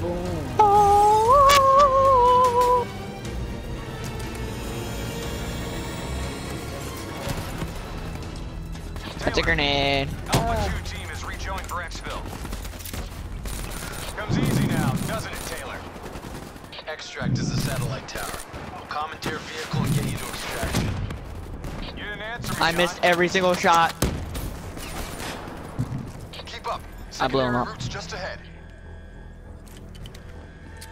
Boom. That's a grenade. Alpha 2 team is rejoined for exfil. Comes easy now, doesn't it, Taylor? Extract is the satellite tower. We'll commandeer vehicle and get you to extraction. You didn't answer me, I John. missed every single shot. Keep up. I blew him up. Routes just ahead.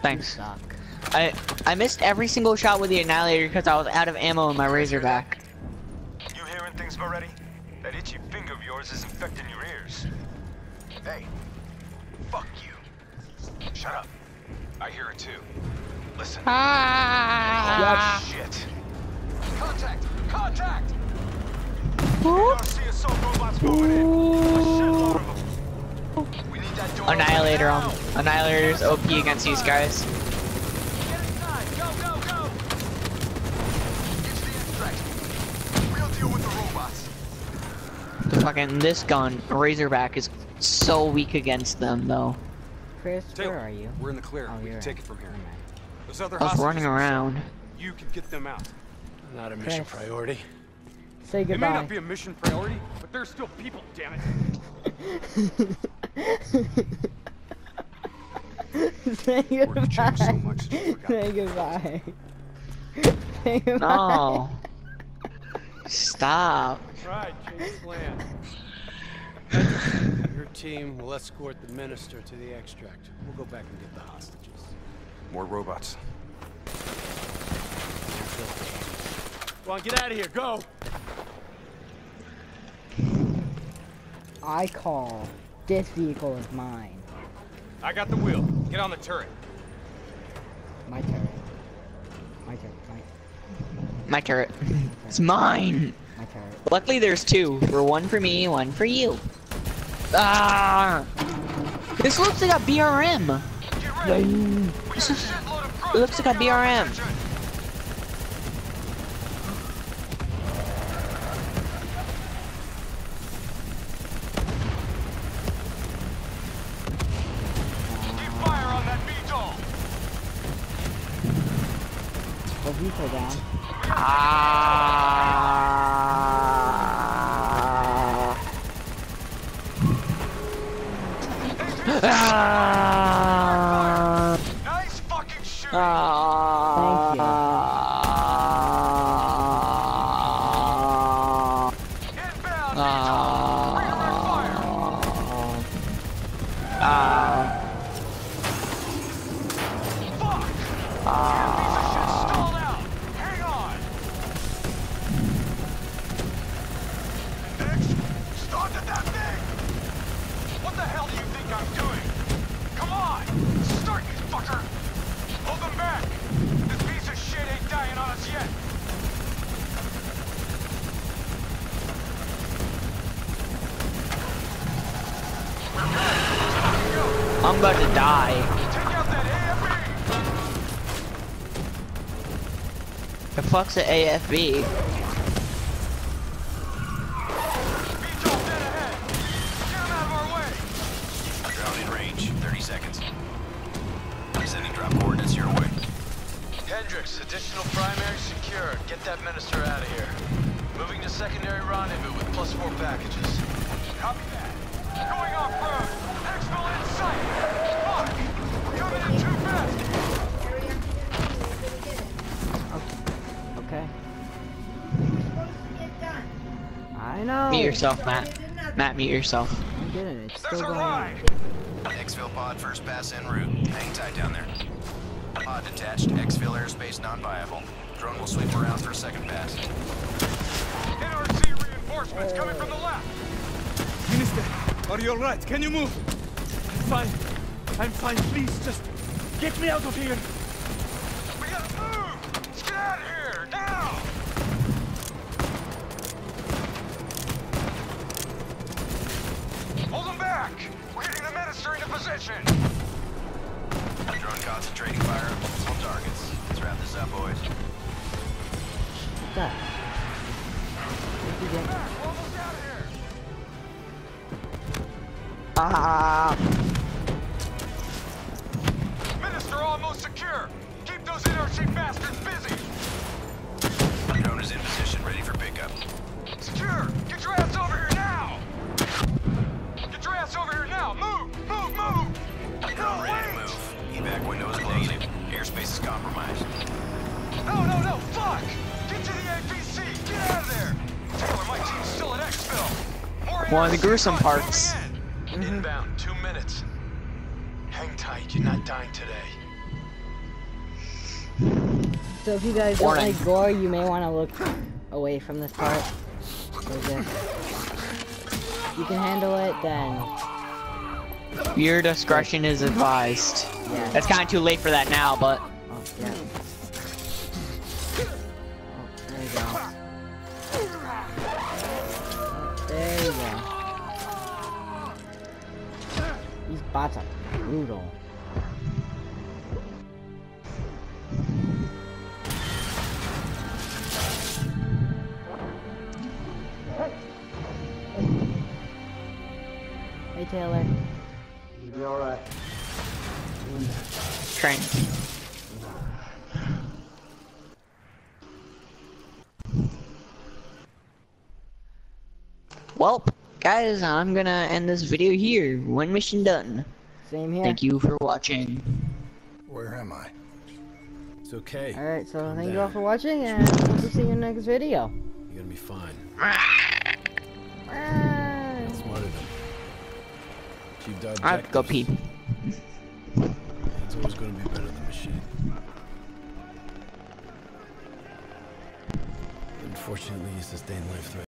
Thanks. Suck. I I missed every single shot with the annihilator because I was out of ammo in my razorback. You hearing things already? That itchy finger of yours is infecting your ears. Hey, fuck you. Shut up. I hear it too. Listen. Ah! Shit. Contact! Contact! RC Annihilator on now. Annihilator's OP against these guys. Get inside. Go, go, go. It's the extract. We'll deal with the robots. The fucking this gun, Razorback, is so weak against them though. Chris, Taylor, where are you? We're in the clear. Oh, we can take right. it from here. Never mind. Those other I was running around. You can get them out. Not a mission priority. Say goodbye. It may not be a mission priority, but there's still people, damn it. Say Work goodbye. changed so much, Say goodbye. Say goodbye. No. Stop. Right, plan. Your team will escort the minister to the extract. We'll go back and get the hostages. More robots. Come on, get out of here. Go. I call this vehicle is mine. I got the wheel. Get on the turret. My turret. My turret. My, My turret. It's mine. my turret. Luckily there's two. For one for me, one for you. Ah! This looks like a BRM. Get ready. We This is- shitload of it looks like a coming out BRM. position. Keep fire on that VTOL. Vehicle down. Ah! Ah! Nice fucking shooting. Ah! Inbound Ah! VTOL. Redirect fire. Ah! Fuck! Damn piece of shit stalled out. Hang on. Next, start at that thing. What the hell do you think I'm doing? Come on, start, you fucker. Hold them back. This piece of shit ain't dying on us yet. We're good. Time to go. I'm about to die. Take out that AFE. The fuck's an AFB? VTOL dead ahead. Get him out of our way. Drone range. 30 seconds. Sending drop coordinates your way. Hendricks, additional primary secured. Get that minister out of here. Moving to secondary rendezvous with plus four packages. Copy that. Mute yourself, Matt. Matt, mute yourself. I'm getting it. It's There's still a going on. ride. Exfil pod first pass en route. Hang tight down there. Pod detached. Exfil airspace non-viable. Drone will sweep around for a second pass. NRC reinforcements coming from the left. Minister, are you alright? Can you move? I'm fine. I'm fine. Please, just get me out of here. We gotta move. Let's get out of here now. Hold them back. We're getting the minister into position. Drone concentrating fire on multiple targets. Let's wrap this up, boys. What's that? What'd you get? Minister almost secure. Keep those NRC bastards busy. Drone is in position, ready for pickup. Secure! Get your ass over here now! Get your ass over here now! Move! Move! Move! No, ready wait. to move. Evac window is closing. Airspace is compromised. No, no, no! Fuck! Get to the APC! Get out of there! Taylor, my team's still at exfil! More One of the gruesome parts in. Inbound, two minutes. Hang tight, you're not dying today. So if you guys don't like gore, you may want to look away from this part. if you can handle it, then Your discretion is advised. yeah. It's kind of too late for that now, but Oh, yeah. These bots are brutal. Hey Taylor. You be alright. train. Well, guys, I'm gonna end this video here. One mission done. Same here. Thank you for watching. Where am I? It's okay. Alright, so Calm thank you all for watching and we'll see you in the next video. You're gonna be fine. Smarter than Chief Dog I have to go pee. It's always gonna be better than machine. Unfortunately, he sustained life threat.